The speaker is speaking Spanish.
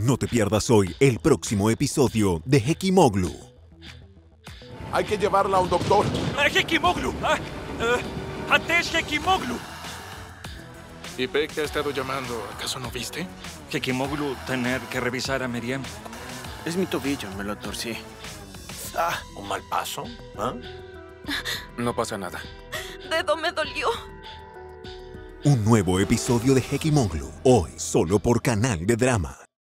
No te pierdas hoy el próximo episodio de Hekimoglu. Hay que llevarla a un doctor. Hekimoglu. Ah, eh, Atesh Hekimoglu. ¿Y Peck ha estado llamando? ¿Acaso no viste? Hekimoglu tener que revisar a Miriam. Es mi tobillo, me lo torcí. Ah, un mal paso. ¿Ah? No pasa nada. Dedo me dolió. Un nuevo episodio de Hekimoglu, hoy solo por Canal de Drama.